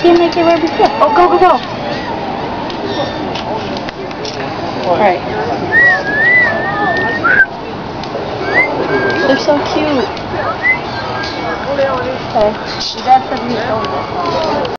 seem like they right before. Oh, go, go, go. Alright. They're so cute. Okay. Your dad said we filmed.